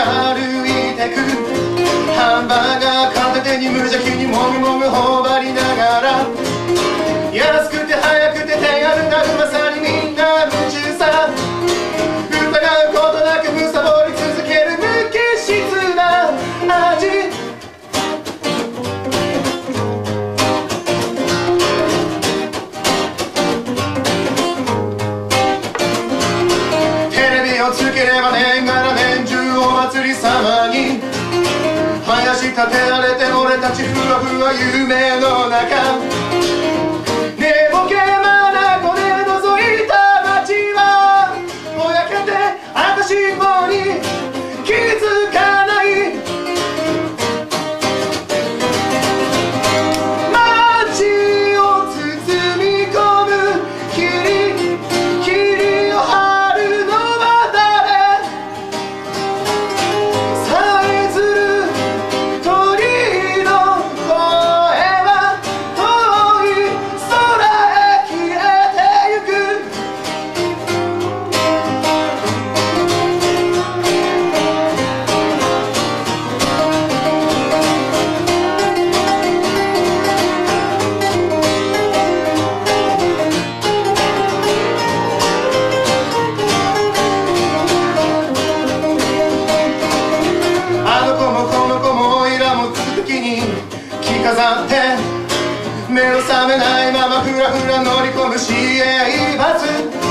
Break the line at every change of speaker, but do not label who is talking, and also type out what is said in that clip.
歩いてく。ハンバーガー片手に無邪気にもぐもぐ頬張りながら。安くて早くて手軽なうまさにみんな夢中さ。疑うことなくむさぼり続ける無機質な味。テレビをつければ年がらに。林立てられて俺たちふわふわ夢の中。飾って目の覚めないままふらふら乗り込む CA バス。